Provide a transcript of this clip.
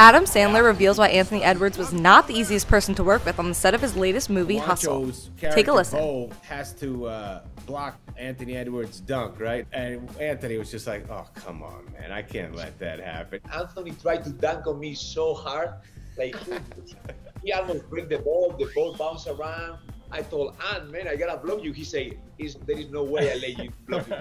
Adam Sandler reveals why Anthony Edwards was not the easiest person to work with on the set of his latest movie, Hustle. Take a listen. Oh, has to uh, block Anthony Edwards' dunk, right? And Anthony was just like, "Oh, come on, man, I can't let that happen." Anthony tried to dunk on me so hard, like he almost break the ball. The ball bounced around. I told Ant, man, I gotta block you. He said, there is no way I let you block me."